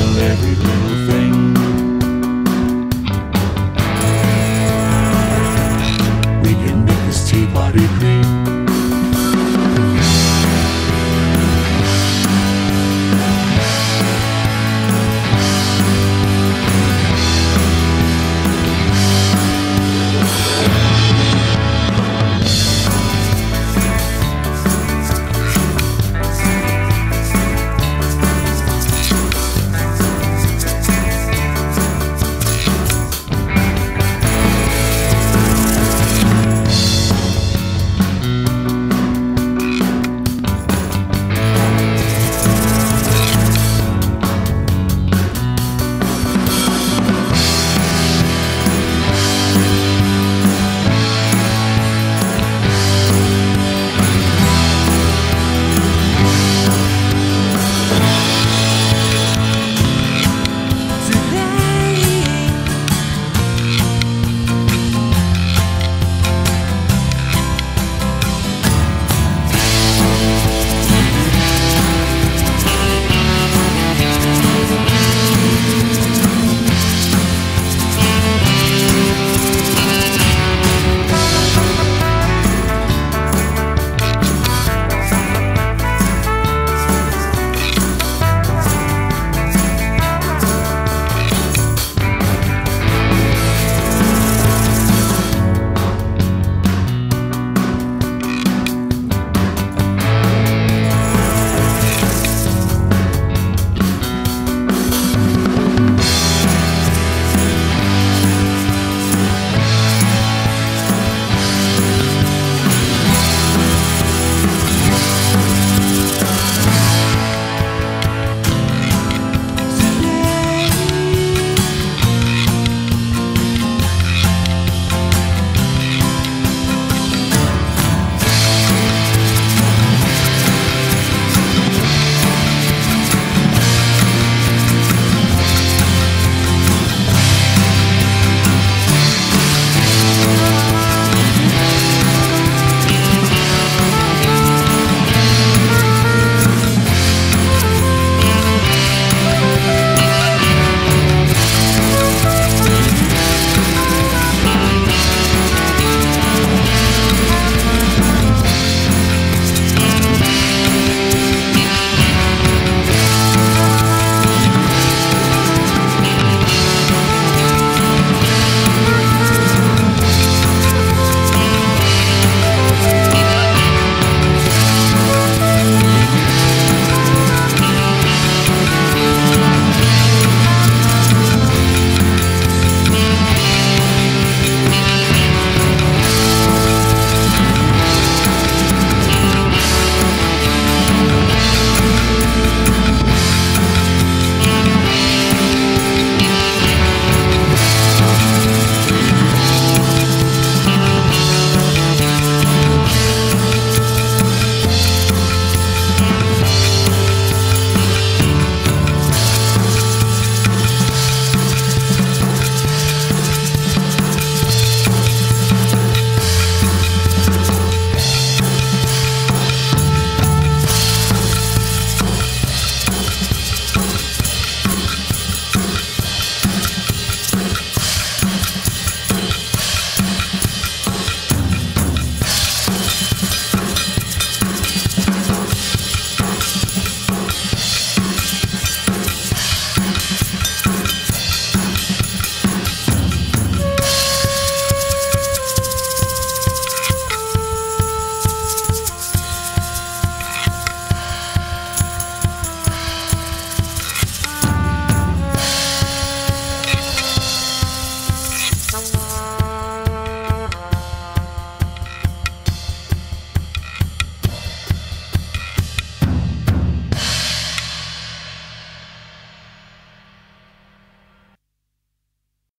every little thing.